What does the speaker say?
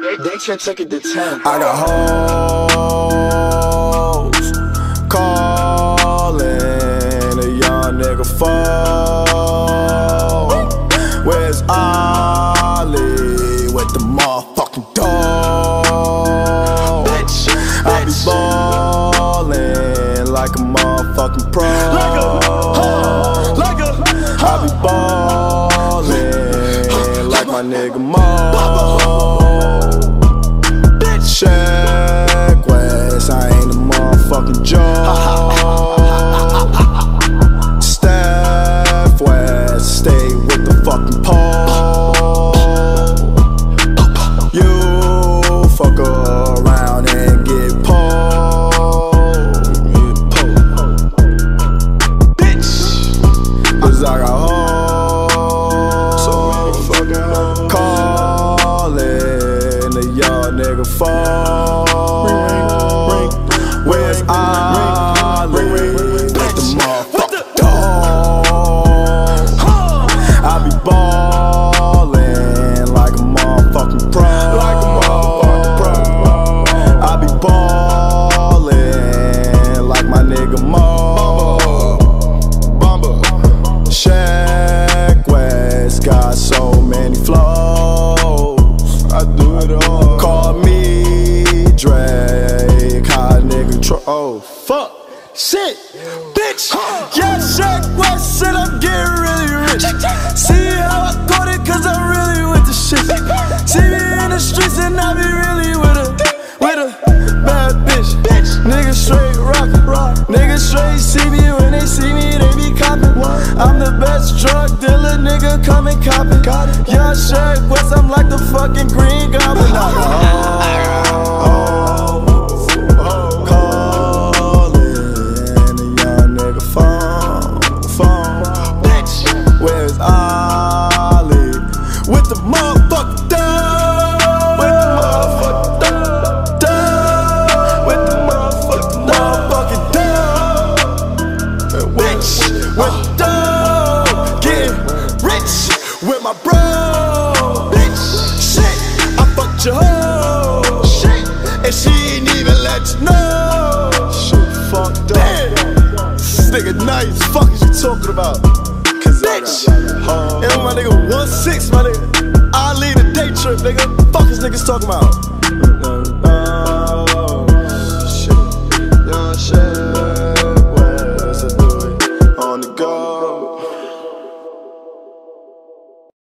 They, they tried took it to 10. I got hoes calling a young nigga phone. Where's Ollie with the motherfucking dog? Bitch, I be ballin' like a motherfucking pro. Like a, huh, like a, I be ballin' like my nigga Mo. Young Tro- oh fuck, shit, bitch. Yeah, Sheck Wes said I'm getting really rich. See how I got it, cause I'm really with the shit. See me in the streets and I be really with a, with a bad bitch. Niggas straight rockin', rock. Niggas straight see me when they see me, they be coppin'. I'm the best drug dealer, nigga, come and cop coppin'. Young Sheck Wes, I'm like the fucking Green Goblin. With dog. Getting rich with my bro. Bitch. Shit. I fucked your hoe. Shit. And she ain't even let you know. Shit fucked up. This nigga nice. Fuck is you talking about? Cause bitch. And my nigga one six, my nigga. I lead a day trip, nigga. Fuck is niggas talking about?